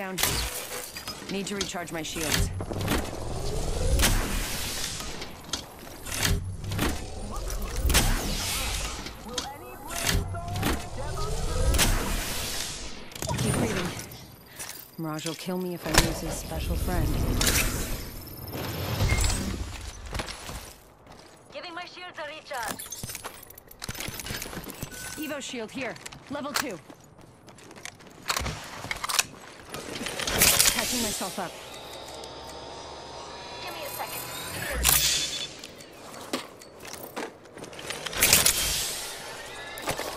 down. Need to recharge my shields. Keep breathing. Mirage will kill me if I lose his special friend. Evo shield here. Level 2. catching myself up. Give me a second.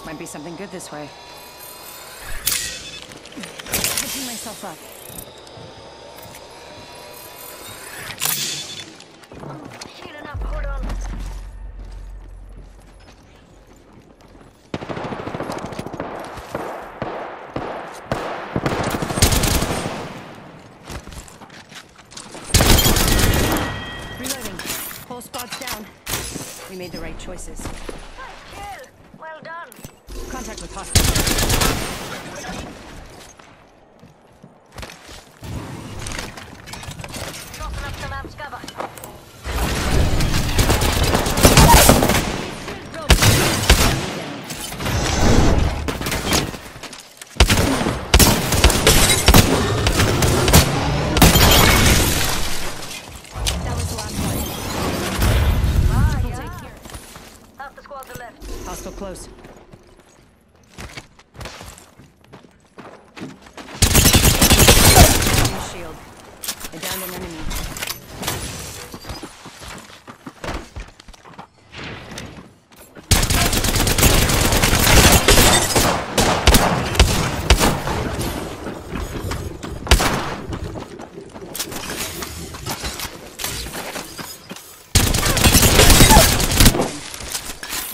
Might be something good this way. Catching myself up. Whole spot's down. We made the right choices. Nice kill. Well done. Contact with hostile. Dropping up some amps cover. Downed an enemy.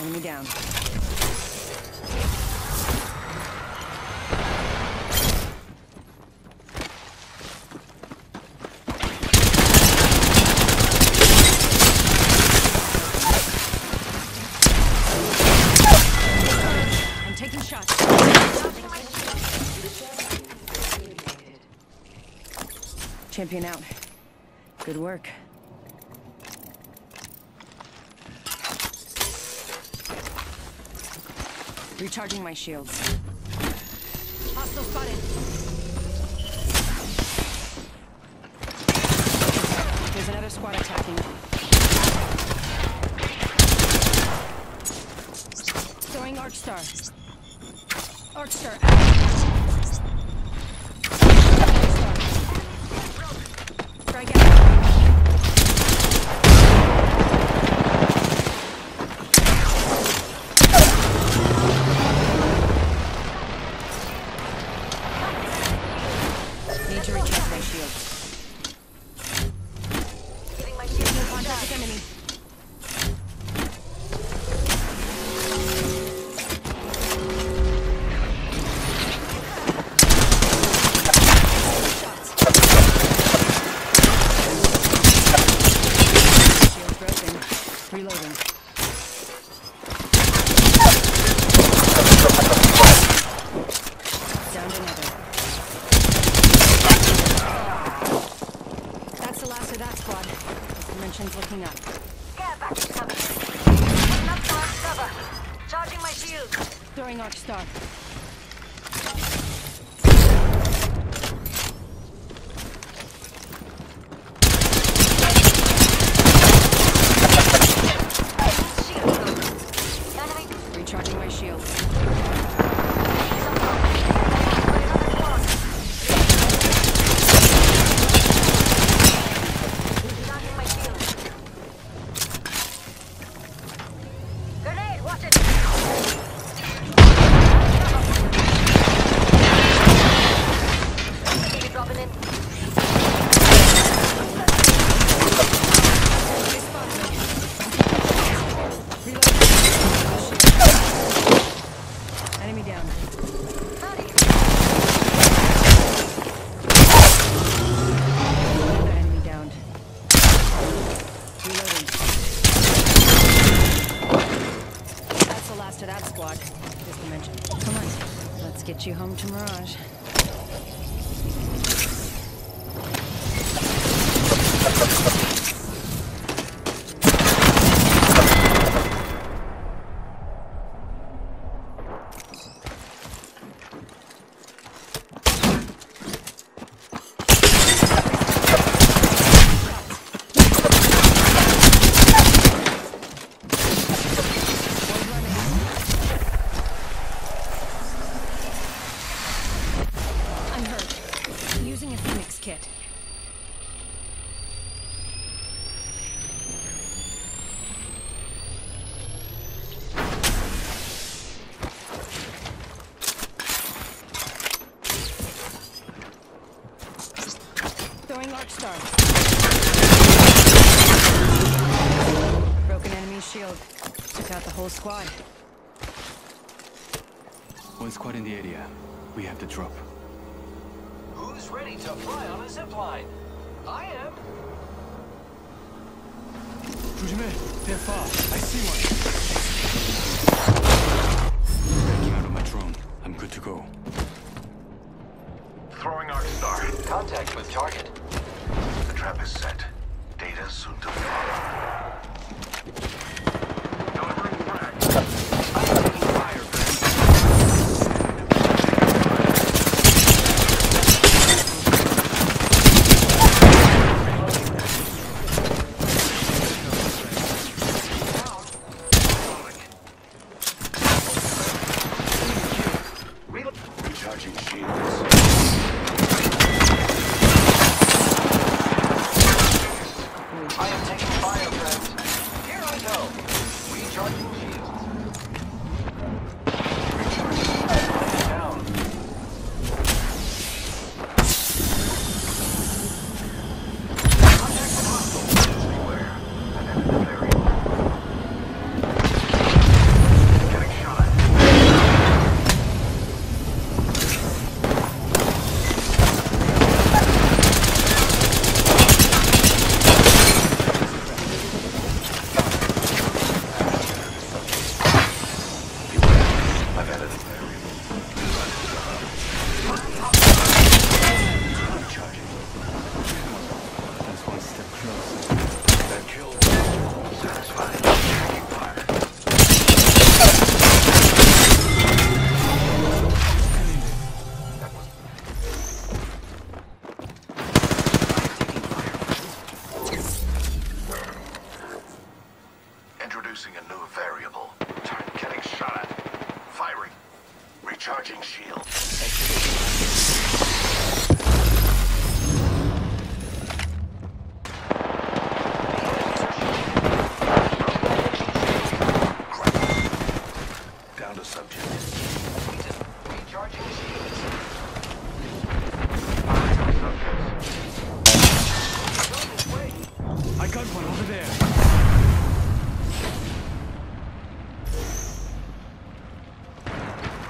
Enemy down. Champion out. Good work. Recharging my shields. Hostile spotted. There's another squad attacking. Throwing Arcstar. Arcstar out. Reloading. Downed another. That's the last of that squad. This dimension's looking up. Care coming. Putting up some cover. Charging my shields. Throwing Arc Star. Squad. This dimension. Come on. Let's get you home to Mirage. it. Throwing arc star. Broken enemy shield. Took out the whole squad. One squad in the area. We have to drop Who's ready to fly on a zipline? I am. 조심해! They're far. I see one. Backing out of my drone. I'm good to go. Throwing Arc Star. Contact with target. The trap is set. Data soon to follow. Got one over there.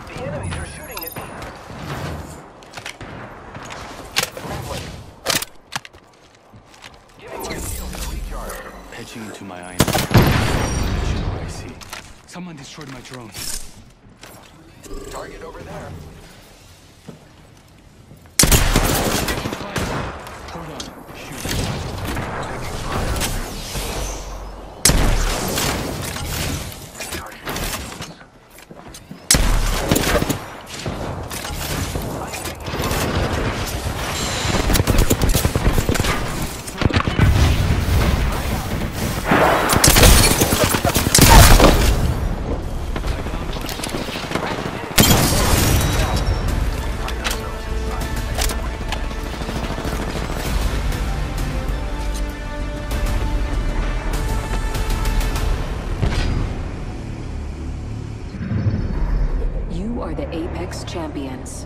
The enemies are shooting at me. Friendly. Giving my shield a recharge. Patching into my iron. I see. Someone destroyed my drone. Target over there. Hold on. Shoot. Champions.